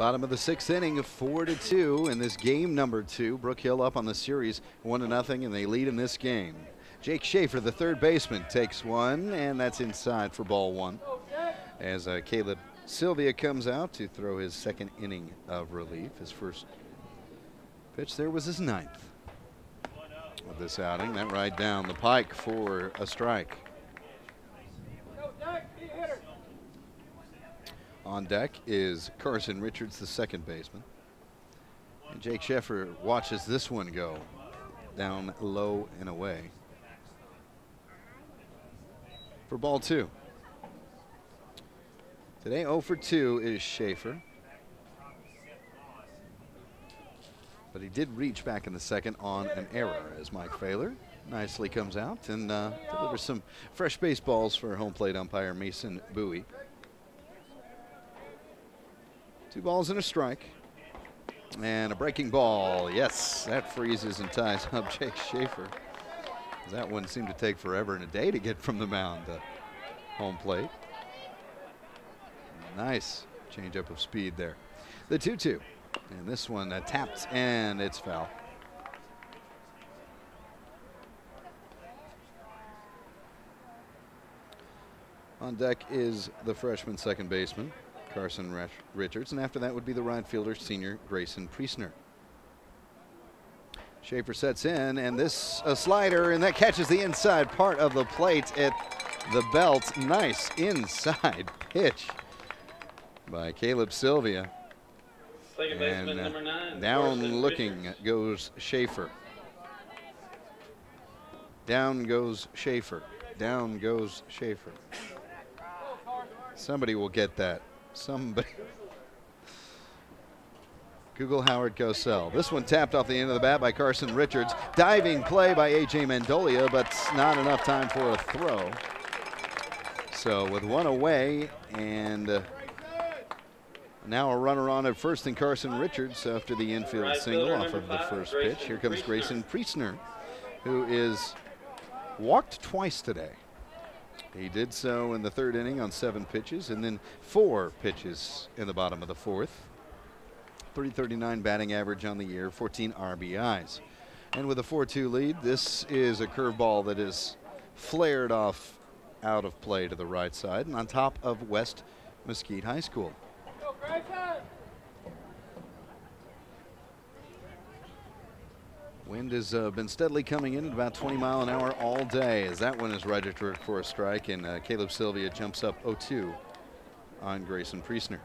Bottom of the sixth inning, four to two in this game number two. Brook Hill up on the series, one to nothing, and they lead in this game. Jake Schaefer, the third baseman, takes one, and that's inside for ball one. As uh, Caleb Sylvia comes out to throw his second inning of relief. His first pitch there was his ninth of this outing. That right down the pike for a strike. On deck is Carson Richards, the second baseman. And Jake Schaefer watches this one go down low and away. For ball two. Today 0 for 2 is Schaefer. But he did reach back in the second on an error as Mike Failer nicely comes out and uh, delivers some fresh baseballs for home plate umpire Mason Bowie. Two balls and a strike. And a breaking ball. Yes, that freezes and ties up Jake Schaefer. That one seemed to take forever and a day to get from the mound to home plate. Nice changeup of speed there. The 2 2. And this one uh, tapped and it's foul. On deck is the freshman second baseman, Carson Richards, and after that would be the right fielder, senior Grayson Priestner. Schaefer sets in, and this a slider, and that catches the inside part of the plate at the belt. Nice inside pitch by Caleb Sylvia. Second and uh, number nine, down looking Richards. goes Schaefer. Down goes Schaefer. Down goes Schaefer. Somebody will get that. Somebody. Google Howard Cosell. This one tapped off the end of the bat by Carson Richards. Diving play by A.J. Mendolia, but not enough time for a throw. So with one away and uh, now a runner on at first and Carson Richards after the infield Right single off of the first Grayson pitch. Here comes Priestner. Grayson Priestner, who is walked twice today. He did so in the third inning on seven pitches and then four pitches in the bottom of the fourth. 339 batting average on the year, 14 RBIs. And with a 4 2 lead, this is a curveball that is flared off out of play to the right side and on top of West Mesquite High School. Wind has uh, been steadily coming in at about 20 mile an hour all day as that one is registered for a strike and uh, Caleb Sylvia jumps up 0-2 on Grayson Priestner.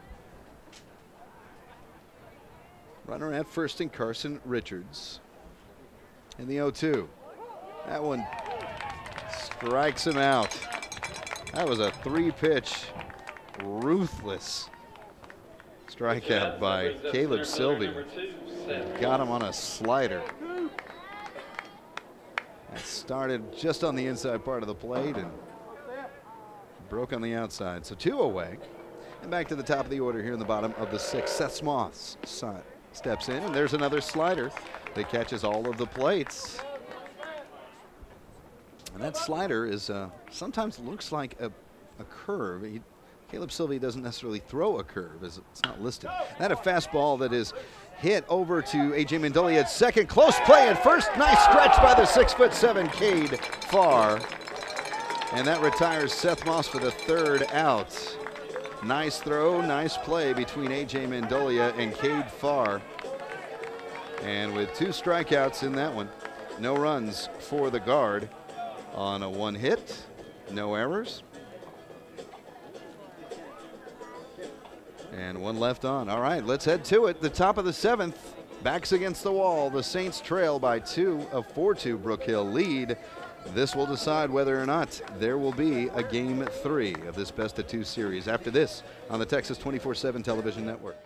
Runner at first and Carson Richards in the 0-2. That one strikes him out. That was a three-pitch, ruthless strikeout by Caleb Sylvia. Got him on a slider. Started just on the inside part of the plate and broke on the outside. So two away. And back to the top of the order here in the bottom of the sixth. Seth Moss steps in, and there's another slider that catches all of the plates. And that slider is uh, sometimes looks like a, a curve. He, Caleb Sylvia doesn't necessarily throw a curve, as it's not listed. That a fastball that is hit over to AJ Mendolia at second. Close play at first. Nice stretch by the six foot seven Cade Farr. And that retires Seth Moss for the third out. Nice throw, nice play between AJ Mendolia and Cade Farr. And with two strikeouts in that one, no runs for the guard on a one hit, no errors. And one left on. All right, let's head to it. The top of the seventh. Backs against the wall. The Saints trail by two, a 4 2 Brook Hill lead. This will decide whether or not there will be a game three of this best of two series after this on the Texas 24 7 television network.